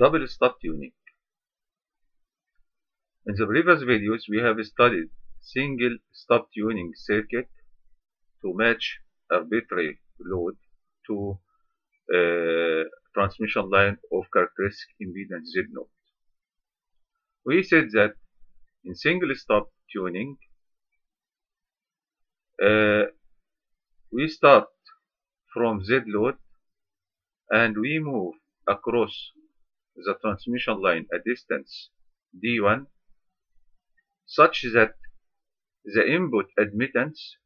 double stub tuning. In the previous videos, we have studied single stub tuning circuit to match arbitrary load to uh, transmission line of characteristic impedance Z naught. We said that in single stub tuning, uh, we start from Z load and we move across the transmission line a distance d1 such that the input admittance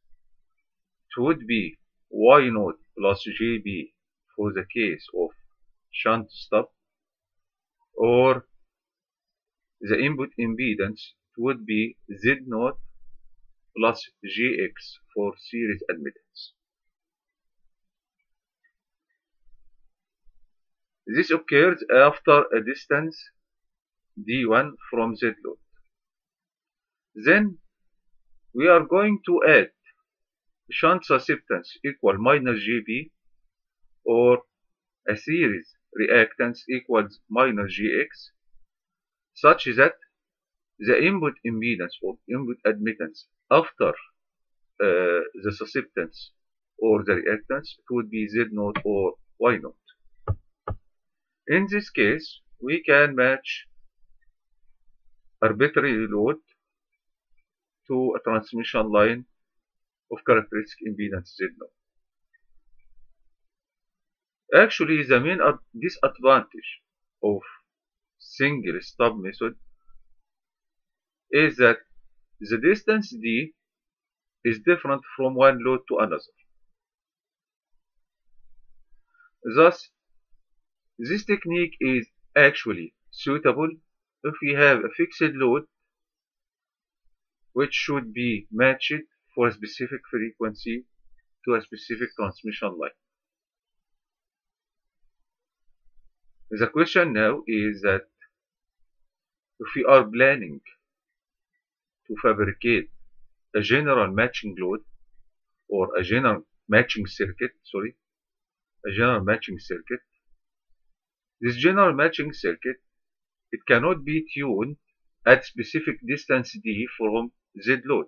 would be y naught plus jb for the case of shunt stub or the input impedance would be z naught plus gx for series admittance. This occurs after a distance d1 from z load. Then we are going to add shunt susceptance equal minus gb or a series reactance equals minus gx such that the input impedance or input admittance after uh, the susceptance or the reactance would be z naught or y naught. In this case, we can match arbitrary load to a transmission line of characteristic impedance Z naught. Actually, the main disadvantage of single stub method is that the distance d is different from one load to another. Thus, this technique is actually suitable if we have a fixed load which should be matched for a specific frequency to a specific transmission line. The question now is that if we are planning to fabricate a general matching load or a general matching circuit, sorry, a general matching circuit, this general matching circuit, it cannot be tuned at specific distance d from z load.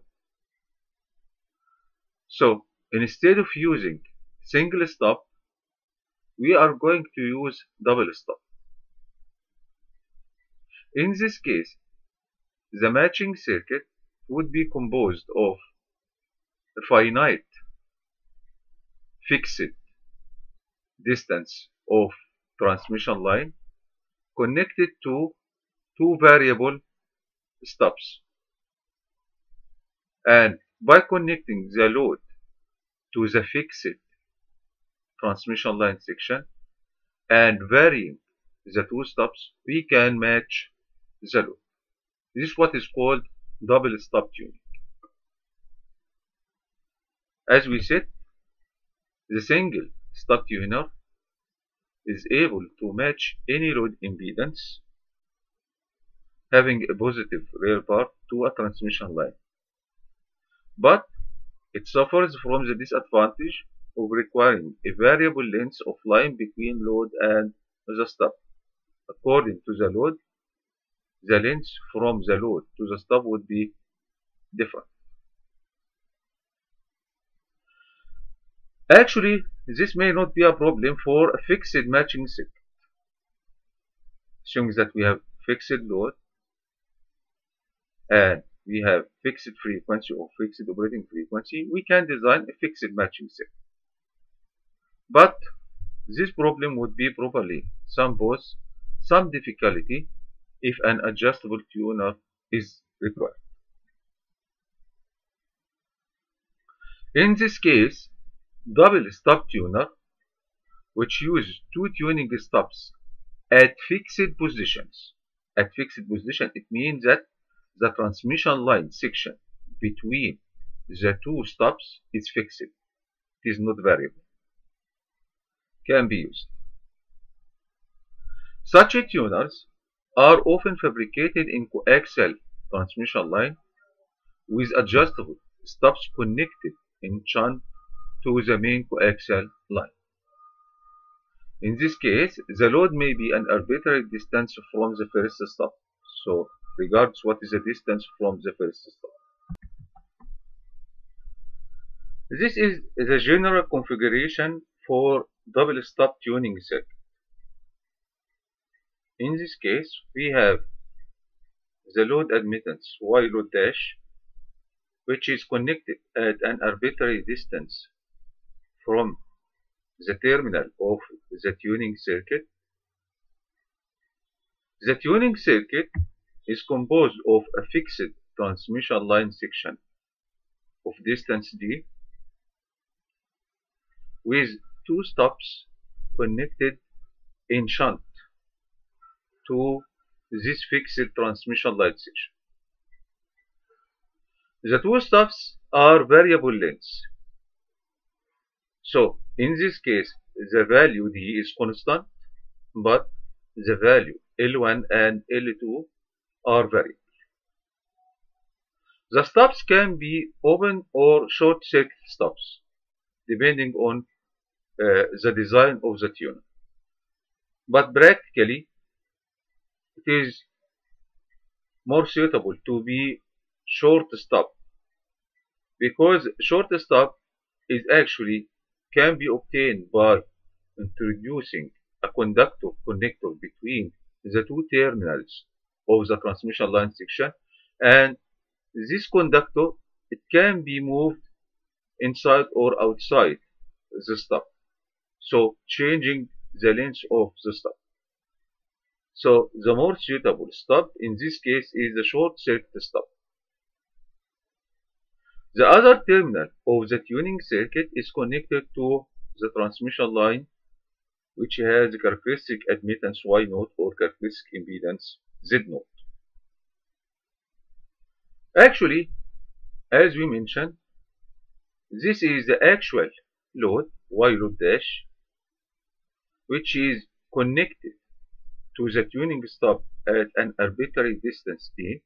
So instead of using single stub, we are going to use double stub. In this case, the matching circuit would be composed of a finite fixed distance of transmission line connected to two variable stubs. And by connecting the load to the fixed transmission line section and varying the two stubs, we can match the load. This is what is called double stub tuning. As we said, the single stub tuner is able to match any load impedance having a positive real part to a transmission line. But it suffers from the disadvantage of requiring a variable length of line between load and the stub. According to the load, the length from the load to the stub would be different. Actually, this may not be a problem for a fixed matching circuit. Assuming that we have fixed load and we have fixed frequency or fixed operating frequency, we can design a fixed matching circuit. But this problem would be probably some pose some difficulty if an adjustable tuner is required. In this case, double stub tuner, which uses two tuning stubs at fixed positions. At fixed position, it means that the transmission line section between the two stubs is fixed. It is not variable. Can be used. Such tuners are often fabricated in coaxial transmission line with adjustable stubs connected in shunt to the main coaxial line. In this case, the load may be an arbitrary distance from the first stub. So, regards what is the distance from the first stub. This is the general configuration for double stub tuning circuit. In this case, we have the load admittance Y load dash, which is connected at an arbitrary distance from the terminal of the tuning circuit. The tuning circuit is composed of a fixed transmission line section of distance d with two stubs connected in shunt to this fixed transmission line section. The two stubs are variable lengths. So, in this case, the value d is constant, but the value L1 and L2 are variable. The stubs can be open or short circuit stubs, depending on uh, the design of the tuner. But practically, it is more suitable to be short stub because short stub is actually can be obtained by introducing a conductor connector between the two terminals of the transmission line section. And this conductor it can be moved inside or outside the stub so changing the length of the stub so the more suitable stub in this case is the short circuit stub the other terminal of the tuning circuit is connected to the transmission line which has characteristic admittance Y naught or characteristic impedance Z naught. Actually, as we mentioned, this is the actual load Y load dash which is connected to the tuning stub at an arbitrary distance d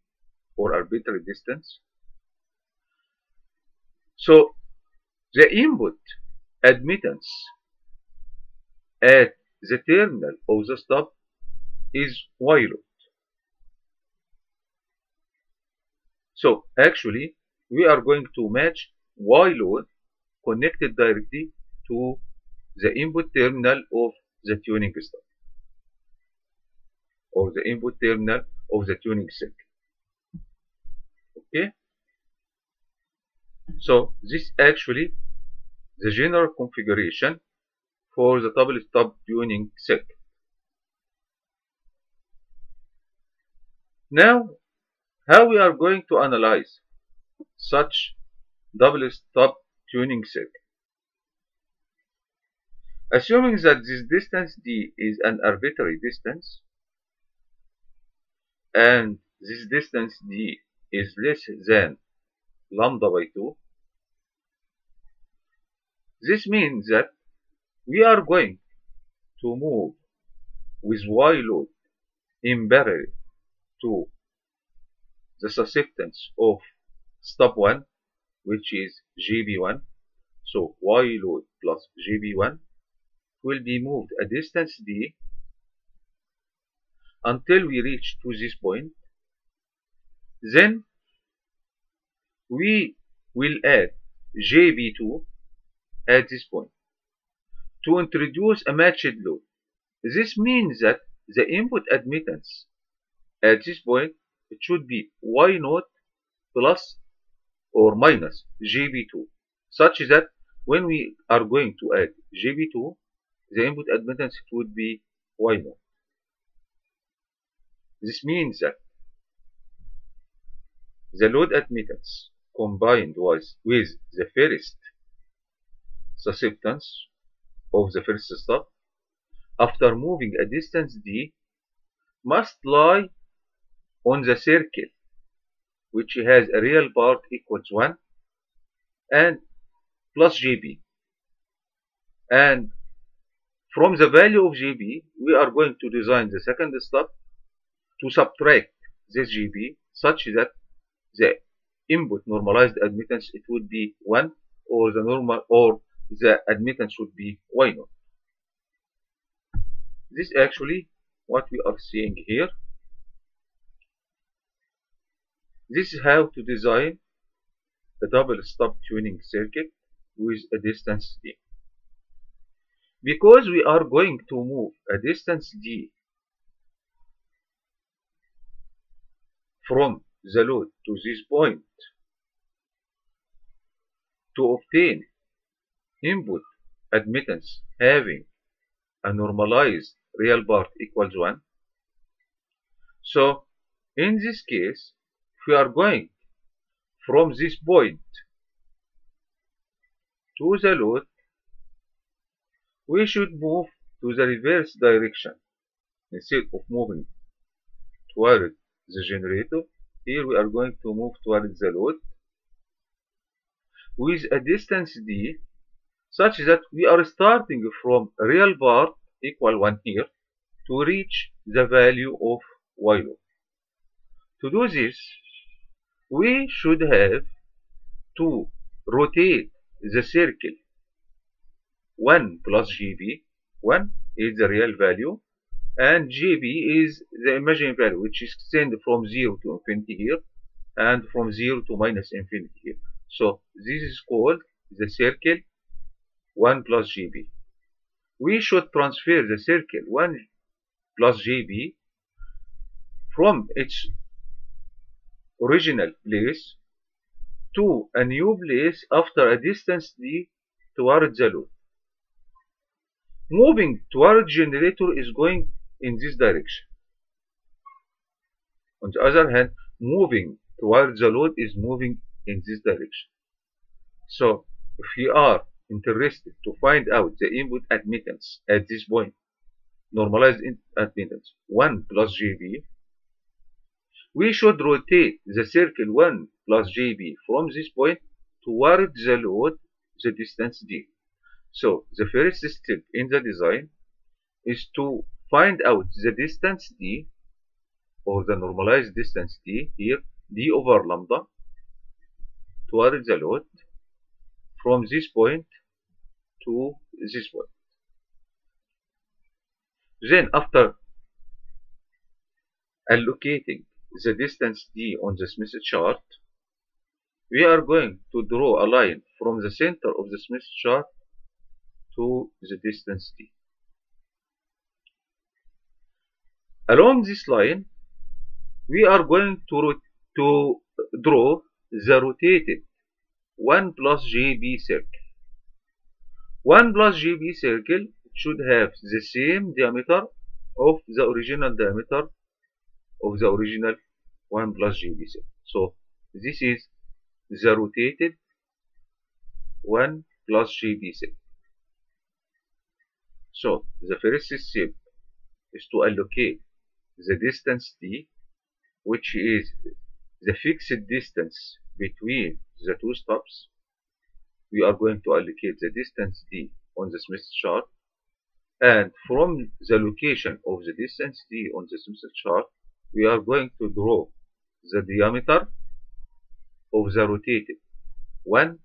or arbitrary distance. So the input admittance at the terminal of the stub is Y load. So actually we are going to match Y load connected directly to the input terminal of the tuning stub or the input terminal of the tuning circuit. Okay. So this actually the general configuration for the double stub tuning circuit. Now, how we are going to analyze such double stub tuning circuit? Assuming that this distance d is an arbitrary distance and this distance d is less than lambda by 2, this means that we are going to move with Y load in parallel to the susceptance of stub 1 which is GB1 so Y load plus GB1 will be moved a distance d until we reach to this point. Then we will add JB2 at this point to introduce a matched load. This means that the input admittance at this point it should be Y naught plus or minus JB2 such that when we are going to add JB2 the input admittance it would be Y naught. This means that the load admittance combined with, with the first susceptance of the first stub. After moving a distance d must lie on the circle which has a real part equals 1 and plus JB and from the value of JB we are going to design the second step to subtract this JB such that the input normalized admittance it would be 1 or the normal or the admittance would be Y naught. this actually what we are seeing here this is how to design a double stub tuning circuit with a distance d because we are going to move a distance d from the load to this point to obtain input admittance having a normalized real part equals 1. So in this case, we are going from this point to the load, we should move to the reverse direction instead of moving toward the generator. Here we are going to move towards the load with a distance d such that we are starting from real part equal 1 here to reach the value of y load. To do this, we should have to rotate the circle 1 plus GB. 1 is the real value and GB is the imaginary value which is extended from 0 to infinity here and from 0 to minus infinity here. So this is called the circle 1 plus GB. We should transfer the circle 1 plus GB from its original place to a new place after a distance d toward the load. Moving toward generator is going in this direction. On the other hand, moving towards the load is moving in this direction. So, if we are interested to find out the input admittance at this point, normalized admittance 1 plus JB, we should rotate the circle 1 plus JB from this point towards the load, the distance D. So, the first step in the design is to find out the distance D or the normalized distance D here, D over lambda towards the load from this point to this point. Then after allocating the distance d on the Smith chart, we are going to draw a line from the center of the Smith chart to the distance d. Along this line, we are going to, to draw the rotated 1 plus GB circle. 1 plus GB circle should have the same diameter of the original diameter of the original 1 plus GB circle. So this is the rotated 1 plus GB circle. So the first step is to allocate the distance d, which is the fixed distance between the two stubs. We are going to allocate the distance d on the Smith chart. And from the location of the distance d on the Smith chart, we are going to draw the diameter of the rotated 1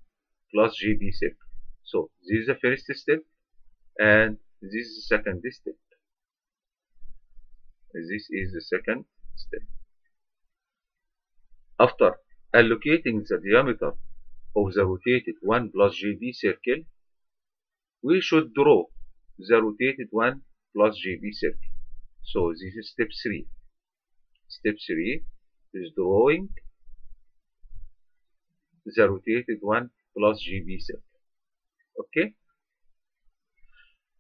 plus GB circle. So this is the first step and this is the second step. This is the second step. After allocating the diameter of the rotated 1 plus GB circle, we should draw the rotated 1 plus GB circle. So this is step 3. Step 3 is drawing the rotated 1 plus GB circle. Okay?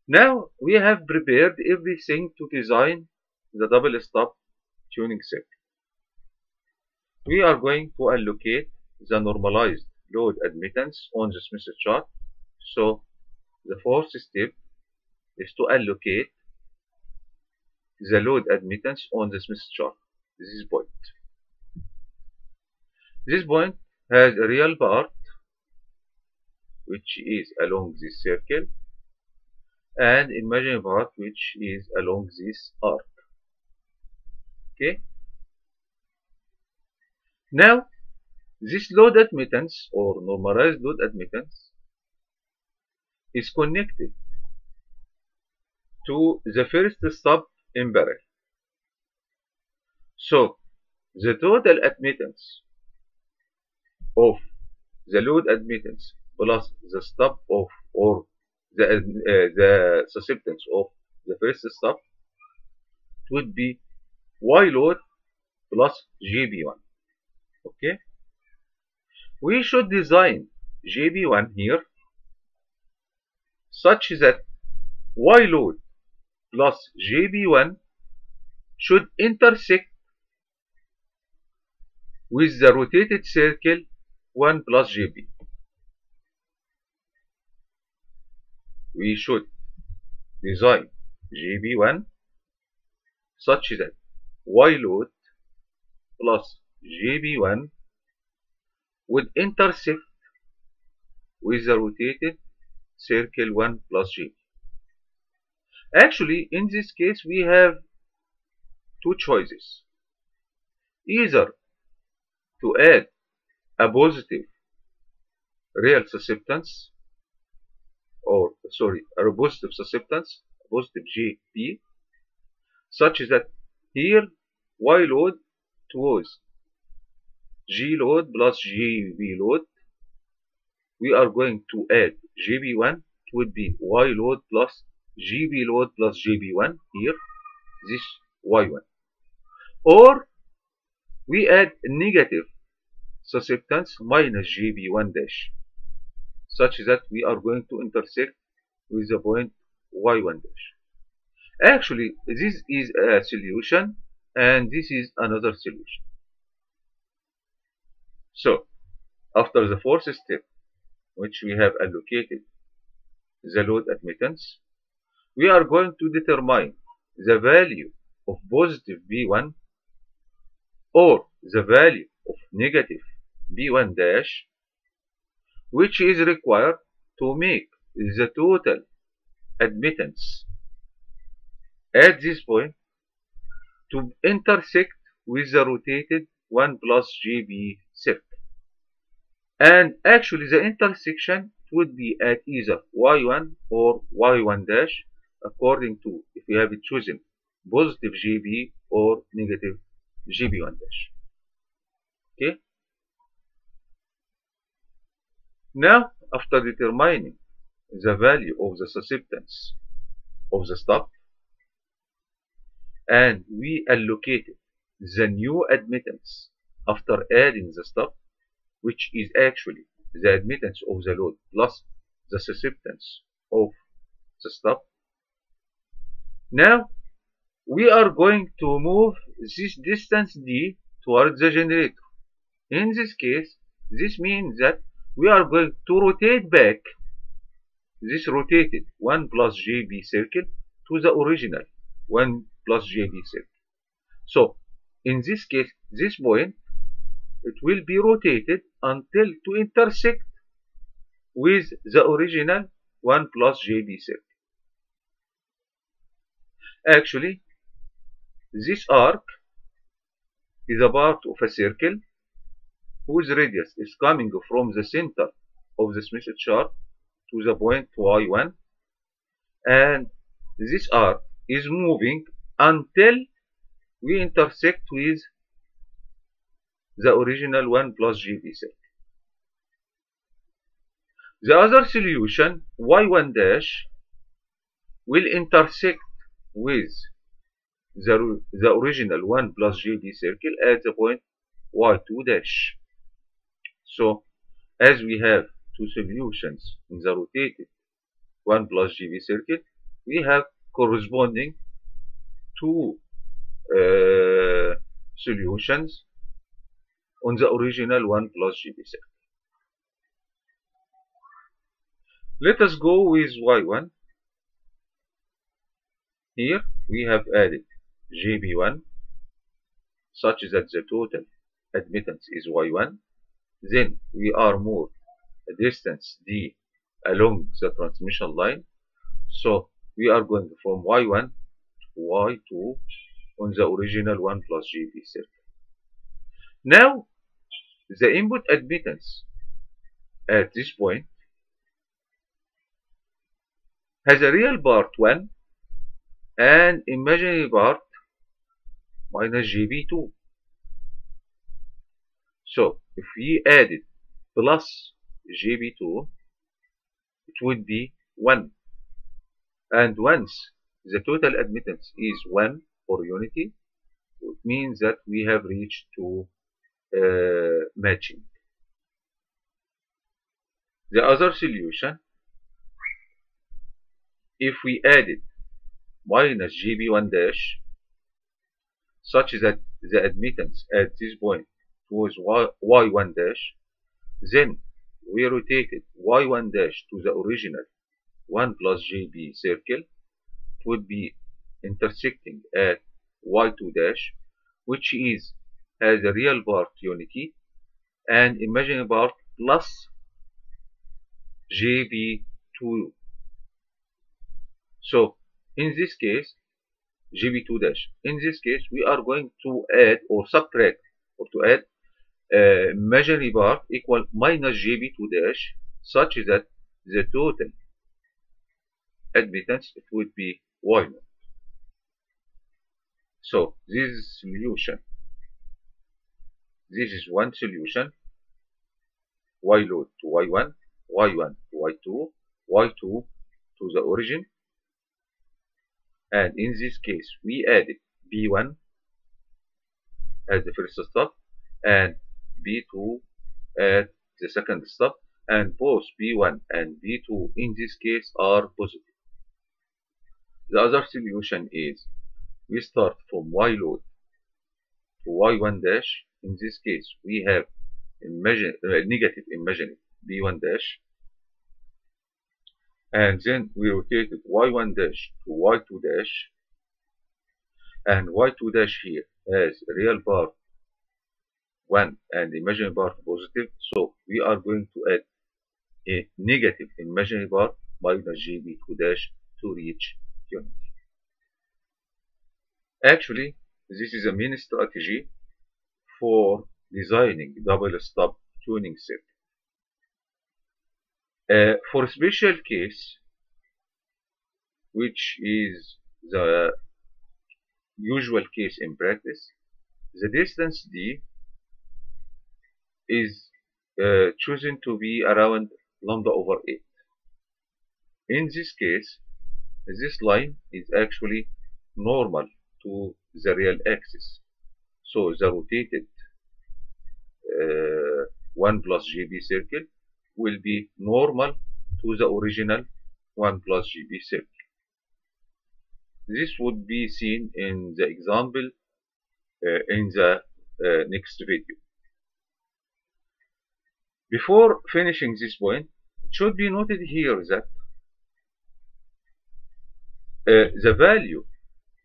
Now we have prepared everything to design the double stub tuning circuit. We are going to allocate the normalized load admittance on the Smith chart. So the fourth step is to allocate the load admittance on the Smith chart. This point. This point has a real part which is along this circle and imaginary part which is along this arc. Okay. Now, this load admittance or normalized load admittance is connected to the first stub in parallel. So the total admittance of the load admittance plus the stub of or the, uh, the susceptance of the first stub would be y load plus GB1. Okay? We should design GB1 here such that y load plus GB1 should intersect with the rotated circle 1 plus GB. We should design GB1 such that Y load plus GB1 would intersect with the rotated circle 1 plus GB. Actually, in this case, we have two choices. Either to add a positive real susceptance or sorry a positive susceptance positive GP such that here Y load was G load plus GB load. We are going to add GB1 it would be Y load plus GB load plus GB1 here this Y1 or we add negative susceptance minus GB1 dash such that we are going to intersect with the point Y1 dash. Actually, this is a solution and this is another solution. So, after the fourth step, which we have allocated the load admittance, we are going to determine the value of positive B1 or the value of negative B1 dash which is required to make the total admittance at this point to intersect with the rotated 1 plus GB circle. And actually the intersection would be at either y1 or y1 dash according to if we have chosen positive GB or negative GB1 dash. Okay. Now, after determining the value of the susceptance of the stub, and we allocated the new admittance after adding the stub, which is actually the admittance of the load plus the susceptance of the stub. Now, we are going to move this distance d towards the generator. In this case, this means that we are going to rotate back this rotated 1 plus JB circle to the original 1 plus circle. So, in this case, this point, it will be rotated until to intersect with the original 1 plus circle. Actually, this arc is a part of a circle whose radius is coming from the center of the Smith chart to the point y1 and this arc is moving until we intersect with the original 1 plus GB circle. The other solution y1 dash will intersect with the, the original 1 plus GB circle at the point y2 dash. So, as we have two solutions in the rotated 1 plus GB circuit, we have corresponding two uh, solutions on the original 1 plus GB circuit. Let us go with Y1. Here we have added GB1 such that the total admittance is Y1 then we are more a distance d along the transmission line so we are going from y1 to y2 on the original 1 plus gb circle now the input admittance at this point has a real part 1 and imaginary part minus GB2. So if we added plus GB2, it would be 1. And once the total admittance is 1 for unity, it means that we have reached to uh, matching. The other solution, if we added minus GB1 dash, such that the admittance at this point was Y1 dash, then we rotated Y1 dash to the original 1 plus JB circle, would be intersecting at Y2 dash, which is has a real part unity and imaginary part plus JB2. So in this case, GB2 dash. In this case, we are going to add or subtract or to add uh, imaginary part equal minus GB2 dash such that the total admittance it would be Y0. So this is solution. This is one solution. Y load to Y1, Y1 to Y2, Y2 to the origin. And in this case, we added B1 as the first step and B2 at the second step and both B1 and B2 in this case are positive. The other solution is we start from Y load to Y1 dash. In this case, we have imagine, uh, negative imaginary B1 dash. And then we rotated Y1 dash to Y2 dash. And Y2 dash here has real part 1 and imaginary part positive. So we are going to add a negative imaginary part minus GB2 dash to reach Actually, this is a main strategy for designing double stub tuning circuit. Uh, for special case, which is the usual case in practice, the distance d is uh, chosen to be around lambda over 8. In this case, this line is actually normal to the real axis. So the rotated uh, 1 plus GB circle will be normal to the original 1 plus GB circle. This would be seen in the example uh, in the uh, next video. Before finishing this point, it should be noted here that uh, the value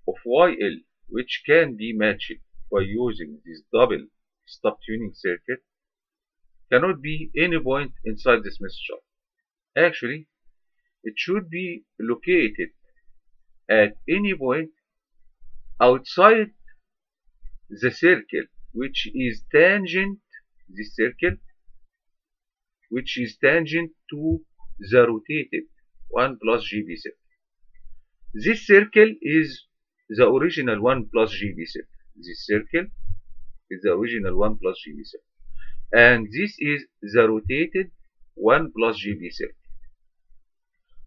of YL which can be matched by using this double stub tuning circuit cannot be any point inside the Smith chart. Actually, it should be located at any point outside the circle which is tangent this circle which is tangent to the rotated 1 plus GB circle. This circle is the original 1 plus GB circle. This circle is the original 1 plus GB circle. And this is the rotated 1 plus GB circle.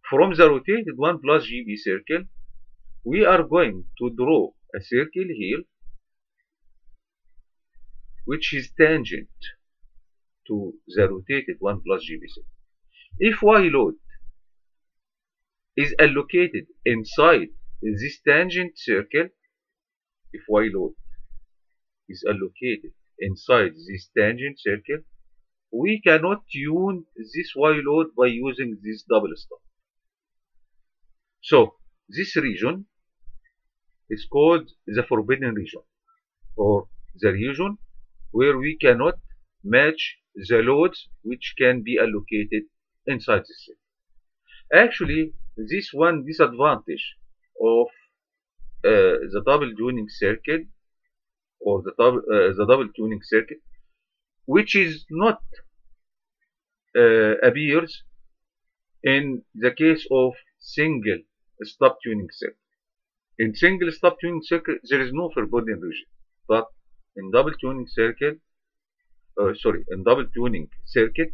From the rotated 1 plus GB circle, we are going to draw a circle here which is tangent to the rotated 1 plus GB circle. If Y load is allocated inside this tangent circle, if Y load is allocated inside this tangent circle, we cannot tune this Y load by using this double stub. So this region is called the forbidden region or the region where we cannot match the loads which can be allocated inside the circle. Actually, this one disadvantage of uh, the double tuning circuit or the double, uh, the double tuning circuit, which is not uh, appears in the case of single stub tuning circuit. In single stub tuning circuit, there is no forbidden region. But in double tuning circuit, uh, sorry, in double tuning circuit,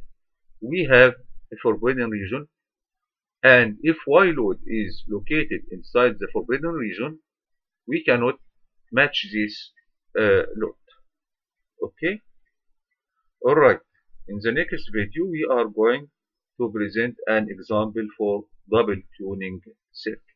we have a forbidden region. And if Y load is located inside the forbidden region, we cannot match this uh, load. Okay? Alright. In the next video, we are going to present an example for double tuning circuit.